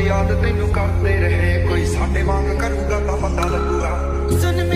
ਯਾਦ ਤੈਨੂੰ ਕਰਦੇ ਰਹੇ। ਕੋਈ ਸਾਡੇ ਵਾਂਗ ਕਰੂਗਾ ਤਾਂ ਪਤਾ ਲੱਗੂਗਾ। ਸੁਣ